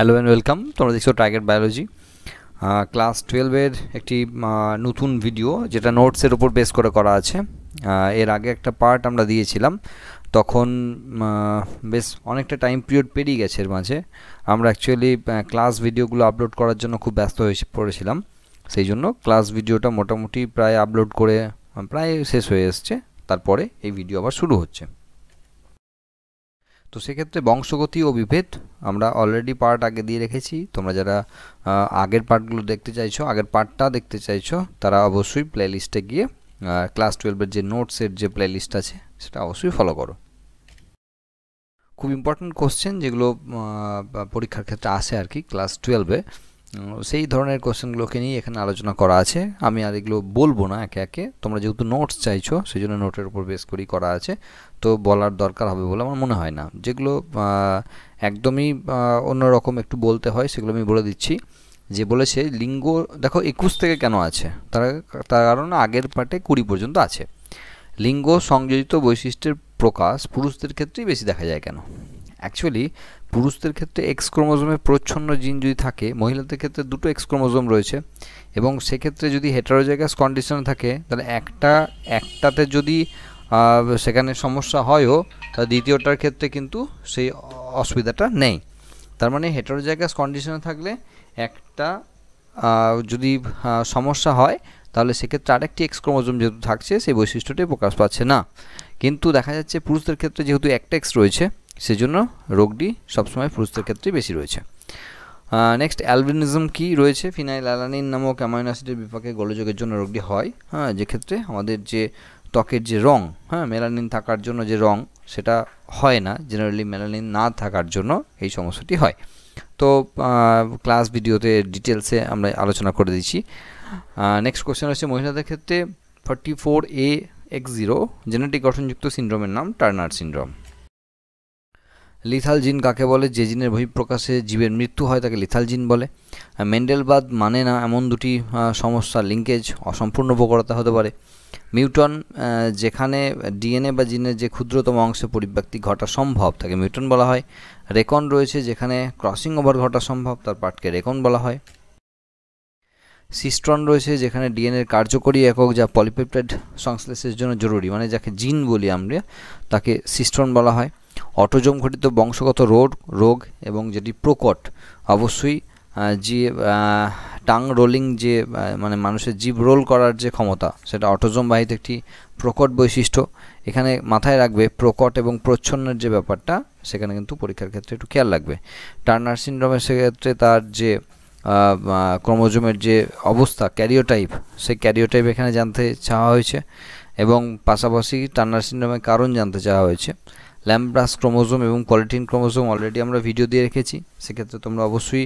Hello and welcome তোমরা দেখছ target biology class টুয়েলভের একটি নতুন ভিডিও যেটা নোটসের উপর বেস করে করা আছে। এর আগে একটা পার্ট আমরা দিয়েছিলাম। তখন বেশ অনেকটা টাইম পিরিয়ড পেরিয়ে গেছে এর মাঝে। আমরা অ্যাকচুয়ালি ক্লাস ভিডিওগুলো আপলোড করার জন্য খুব ব্যস্ত হয়ে পড়েছিলাম। সেই জন্য ক্লাস ভিডিওটা মোটামুটি প্রায় আপলোড করে, প্রায় শেষ হয়ে এসছে। তারপরে এই ভিডিও আবার শুরু হচ্ছে। তো সেক্ষেত্রে বংশগতি ও বিভেদ, আমরা অলরেডি পার্ট আগে দিয়ে রেখেছি। তোমরা যারা আগের পার্টগুলো দেখতে চাইছো, আগের পার্টটা দেখতে চাইছো, তারা অবশ্যই প্লেলিস্টে গিয়ে ক্লাস টুয়েলভের যে নোটসের যে প্লেলিস্ট আছে, সেটা অবশ্যই ফলো করো। খুব ইম্পর্ট্যান্ট কোশ্চেন যেগুলো পরীক্ষার ক্ষেত্রে আসে আর কি ক্লাস টুয়েলভে সেই ধরনের কোশ্চেনগুলোকে নিয়ে এখানে আলোচনা করা আছে। আমি আর এগুলো বলব না একে একে। তোমরা যেহেতু নোটস চাইছো সেই জন্য নোটের উপর বেস করেই করা আছে। তো বলার দরকার হবে বলে আমার মনে হয় না। যেগুলো একদমই অন্যরকম একটু বলতে হয়, সেগুলো আমি বলে দিচ্ছি। যে বলেছে, লিঙ্গ, দেখো একুশ থেকে কেন আছে? তার তার কারণ আগের পার্টে কুড়ি পর্যন্ত আছে। লিঙ্গ সংযোজিত বৈশিষ্ট্যের প্রকাশ পুরুষদের ক্ষেত্রেই বেশি দেখা যায় কেন? অ্যাকচুয়ালি পুরুষদের ক্ষেত্রে এক্স ক্রোমোজোমের প্রচ্ছন্ন জিন যদি থাকে, মহিলাদের ক্ষেত্রে দুটো এক্স ক্রোমোজোম রয়েছে। এবং সেক্ষেত্রে যদি হেটারোজাইগাস কন্ডিশনে থাকে, তাহলে একটা, একটাতে যদি সেখানে সমস্যা হয়ও তা দ্বিতীয়টার ক্ষেত্রে কিন্তু সেই অসুবিধাটা নেই। তার মানে হেটারোজাইগাস কন্ডিশনে থাকলে একটা যদি সমস্যা হয়, তাহলে সেক্ষেত্রে আরেকটি এক্স ক্রোমোজোম যেহেতু থাকছে, সেই বৈশিষ্ট্যটি প্রকাশ পাচ্ছে না। কিন্তু দেখা যাচ্ছে পুরুষদের ক্ষেত্রে যেহেতু একটা এক্স রয়েছে সেজন্য রোগটি সবসময় পুরুষদের ক্ষেত্রেই বেশি রয়েছে। নেক্সট অ্যালবিনিজম কি রয়েছে? ফিনাইল অ্যালানিন নামক অ্যামাইনো অ্যাসিডের বিপাকে গোলযোগের জন্য রোগটি হয়। হ্যাঁ যে ক্ষেত্রে আমাদের যে ত্বকের যে রং হ্যাঁ মেলানিন থাকার জন্য যে রং, সেটা হয় না। জেনারেলি মেলানিন না থাকার জন্য এই সমস্যাটি হয়। তো ক্লাস ভিডিওতে ডিটেলসে আমরা আলোচনা করে দিচ্ছি। নেক্সট কোশ্চেন হচ্ছে মহিলাদের ক্ষেত্রে forty four A X zero genetic গঠনযুক্ত সিন্ড্রোমের নাম টার্নার সিন্ড্রোম লিথাল জিন কাকে বলে? যে জিনের বহিঃপ্রকাশে জীবের মৃত্যু হয় তাকে লিথাল জিন বলে। মেন্ডেলবাদ মানে না এমন দুটি সমস্যা, লিঙ্কেজ, অসম্পূর্ণ উপকরতা হতে পারে। মিউটন যেখানে ডিএনএ বা জিনের যে ক্ষুদ্রতম অংশে পরিব্যক্তি ঘটা সম্ভব, তাকে মিউটন বলা হয়। রেকন রয়েছে, যেখানে ক্রসিং ওভার ঘটা সম্ভব, তার পার্টকে রেকন বলা হয়। সিস্ট্রন রয়েছে, যেখানে ডিএনএর কার্যকরী একক যা পলিপেপটাইড সংশ্লেষের জন্য জরুরি মানে যাকে জিন বলি আমরা, তাকে সিস্ট্রন বলা হয়। অটোজম ঘটিত বংশগত রোগ রোগ এবং যেটি প্রকট, অবশ্যই যে টাং রোলিং যে মানে মানুষের জীব রোল করার যে ক্ষমতা, সেটা অটোজম বাহিত একটি প্রকট বৈশিষ্ট্য। এখানে মাথায় রাখবে প্রকট এবং প্রচ্ছন্নের যে ব্যাপারটা, সেখানে কিন্তু পরীক্ষার ক্ষেত্রে একটু খেয়াল রাখবে। টার্নার সিন্ড্রোমের সেক্ষেত্রে তার যে ক্রোমোজোমের যে অবস্থা, ক্যারিওটাইপ, সেই ক্যারিওটাইপ এখানে জানতে চাওয়া হয়েছে এবং পাশাপাশি টার্নার সিন্ড্রোমের কারণ জানতে চাওয়া হয়েছে। ল্যাম্ব্রাস ক্রোমোজোম এবং পলিটিন ক্রোমোজোম অলরেডি আমরা ভিডিও দিয়ে রেখেছি। সেক্ষেত্রে তোমরা অবশ্যই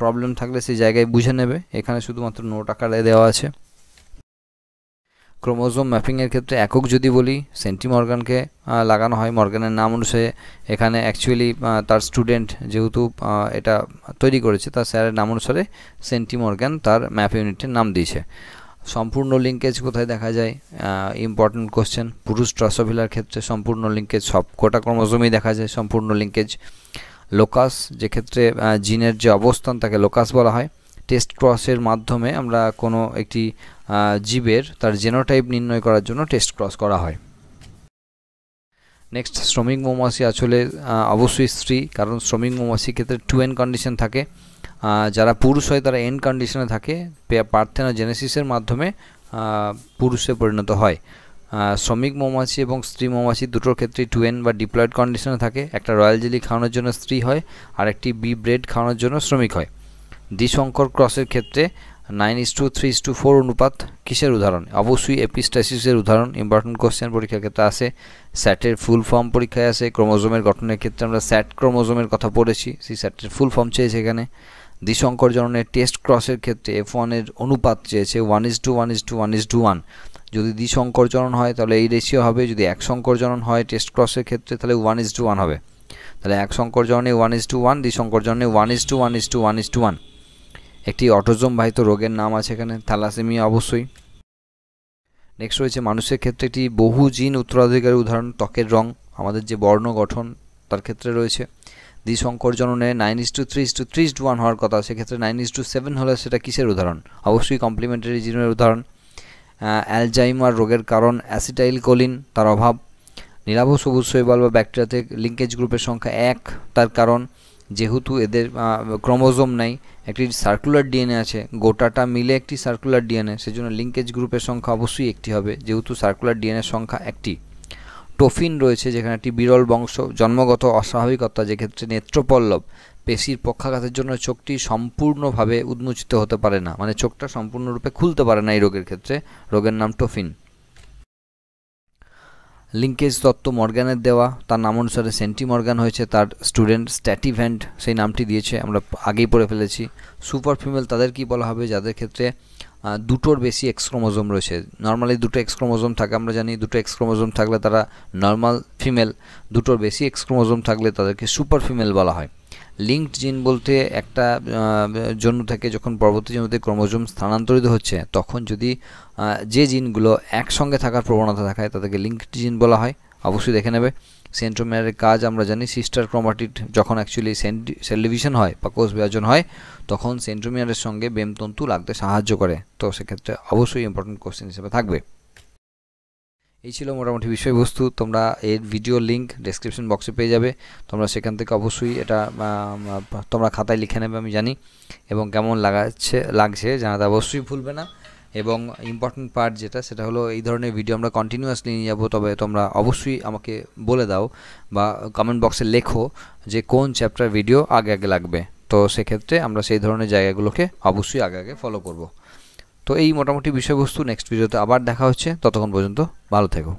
প্রবলেম থাকলে সেই জায়গায় বুঝে নেবে। এখানে শুধুমাত্র নোট আকারে দেওয়া আছে। ক্রোমোজোম ম্যাপিংয়ের ক্ষেত্রে একক যদি বলি সেন্টি মর্গানকে লাগানো হয়। মর্গানের নাম অনুসারে এখানে অ্যাকচুয়ালি তার স্টুডেন্ট যেহেতু এটা তৈরি করেছে, তার স্যারের নাম অনুসারে সেন্টি মর্গান তার ম্যাপ ইউনিটের নাম দিয়েছে। সম্পূর্ণ লিঙ্কেজ কোথায় দেখা যায়? ইম্পর্ট্যান্ট কোশ্চেন পুরুষ ট্রসোভিলার ক্ষেত্রে সম্পূর্ণ লিঙ্কেজ সব কোটা ক্রমোজমেই দেখা যায় সম্পূর্ণ লিঙ্কেজ লোকাস যে ক্ষেত্রে জিনের যে অবস্থান তাকে লোকাস বলা হয়। টেস্ট ক্রসের মাধ্যমে আমরা কোনো একটি জীবের তার জেনোটাইপ নির্ণয় করার জন্য টেস্ট ক্রস করা হয়। নেক্সট শ্রমিক মৌমাছি আসলে অবশ্যই স্ত্রী, কারণ শ্রমিক মৌমাছির ক্ষেত্রে টু এন কন্ডিশন থাকে। যারা পুরুষ হয় তারা এন কন্ডিশনে থাকে। পার্থেনোজেনেসিসের মাধ্যমে পুরুষে পরিণত হয়। শ্রমিক মৌমাছি এবং স্ত্রী মৌমাছি দুটোর ক্ষেত্রে টু এন বা ডিপ্লয়েড কন্ডিশনে থাকে। একটা রয়্যাল জেলি খাওয়ানোর জন্য স্ত্রী হয় আর একটি বি ব্রেড খাওয়ানোর জন্য শ্রমিক হয়। দ্বিশঙ্কর ক্রসের ক্ষেত্রে nine is to three is to four অনুপাত কিসের উদাহরণ? অবশ্যই এপিস্টাইসিসের উদাহরণ। ইম্পর্টেন্ট কোশ্চেন পরীক্ষার ক্ষেত্রে আসে স্যাটের ফুল ফর্ম পরীক্ষায় আসে ক্রোমোজোমের গঠনের ক্ষেত্রে আমরা স্যাট ক্রোমোজোমের কথা পড়েছি। সেই স্যাটের ফুল ফর্ম চেয়েছে এখানে। দ্বিশঙ্কর জননের টেস্ট ক্রসের ক্ষেত্রে এফ ওয়ানের অনুপাত চেয়েছে one is to one is to one is to one যদি দ্বিশঙ্কর জনন হয়, তাহলে এই রেশিও হবে। যদি এক সংকর জনন হয় টেস্ট ক্রসের ক্ষেত্রে, তাহলে ওয়ান ইস টু ওয়ান হবে। তাহলে এক সংকর জননে ওয়ান ইস টু ওয়ান দ্বিশঙ্কর জননে one is to one is to one is to one একটি অটোজম বাহিত রোগের নাম আছে এখানে থ্যালাসেমিয়া অবশ্যই। নেক্সট রয়েছে মানুষের ক্ষেত্রে একটি বহু জিন উত্তরাধিকারী উদাহরণ, ত্বকের রং। আমাদের যে বর্ণ গঠন, তার ক্ষেত্রে রয়েছে। দ্বিসংকর জননে nine is to three is to three is to one হওয়ার কথা, সেক্ষেত্রে নাইন ইস টু সেভেন হলে সেটা কিসের উদাহরণ? অবশ্যই কমপ্লিমেন্টারি জিনের উদাহরণ। অ্যালজাইমার রোগের কারণ অ্যাসিটাইল কোলিন তার অভাব। নীলাভ সবুজ শৈবাল বা ব্যাকটেরিয়াতে লিঙ্কেজ গ্রুপের সংখ্যা এক, তার কারণ যেহেতু এদের ক্রোমোজোম নাই, একটি সার্কুলার ডিএনএ আছে, গোটাটা মিলে একটি সার্কুলার ডিএনএ সেজন্য লিঙ্কেজ গ্রুপের সংখ্যা অবশ্যই একটি হবে, যেহেতু সার্কুলার ডিএনএর সংখ্যা একটি। টোফিন রয়েছে যেখানে একটি বিরল বংশ, জন্মগত অস্বাভাবিকতা যেক্ষেত্রে নেত্রপল্লব পেশির পক্ষাঘাতের জন্য চোখটি সম্পূর্ণভাবে উন্মোচিত হতে পারে না। মানে চোখটা সম্পূর্ণরূপে খুলতে পারে না এই রোগের ক্ষেত্রে। রোগের নাম টোফিন। লিঙ্কেজ তত্ত্ব মর্গানের দেওয়া, তার নাম অনুসারে সেন্টি মর্গান হয়েছে, তার স্টুডেন্ট স্ট্যাটিভ্যান্ট সেই নামটি দিয়েছে, আমরা আগেই পড়ে ফেলেছি। সুপার ফিমেল তাদের কি বলা হবে? যাদের ক্ষেত্রে দুটোর বেশি এক্সক্রোমোজোম রয়েছে। নর্মালি দুটো এক্সক্রোমোজোম থাকে, আমরা জানি দুটো এক্সক্রোমোজোম থাকলে তারা নর্মাল ফিমেল দুটোর বেশি এক্সক্রোমোজোম থাকলে তাদেরকে সুপার ফিমেল বলা হয়। লিঙ্কড জিন বলতে একটা জন্ম থেকে, যখন পরবর্তী জন্মতে ক্রোমোজোম স্থানান্তরিত হচ্ছে, তখন যদি যে জিনগুলো একসঙ্গে থাকার প্রবণতা দেখায়, তাদেরকে লিঙ্কড জিন বলা হয়। অবশ্যই দেখে নেবে। সেন্ট্রোমিয়ারের কাজ আমরা জানি সিস্টার ক্রোমাটিড যখন অ্যাকচুয়ালি সেল ডিভিশন হয় বা কোষ বিভাজন হয়, তখন সেন্ট্রোমিয়ারের সঙ্গে বেমতন্তু লাগতে সাহায্য করে। তো সেক্ষেত্রে অবশ্যই ইম্পর্টেন্ট কোশ্চেন হিসেবে থাকবে। এই ছিল মোটামুটি বিষয়বস্তু। তোমরা এর ভিডিও লিঙ্ক ডেসক্রিপশন বক্সে পেয়ে যাবে। তোমরা সেখান থেকে অবশ্যই এটা তোমরা খাতায় লিখে নেবে, আমি জানি। এবং কেমন লাগাচ্ছে লাগছে জানাতে অবশ্যই ভুলবে না। এবং ইম্পর্ট্যান্ট পার্ট যেটা, সেটা হলো এই ধরনের ভিডিও আমরা কন্টিনিউয়াসলি নিয়ে যাব। তবে তোমরা অবশ্যই আমাকে বলে দাও বা কমেন্ট বক্সে লেখো যে কোন চ্যাপ্টার ভিডিও আগে আগে লাগবে। তো সেক্ষেত্রে আমরা সেই ধরনের জায়গাগুলোকে অবশ্যই আগে আগে ফলো করব। তো এই মোটামুটি বিষয়বস্তু নেক্সট ভিডিওতে আবার দেখা হচ্ছে। ততক্ষণ পর্যন্ত ভালো থেকো।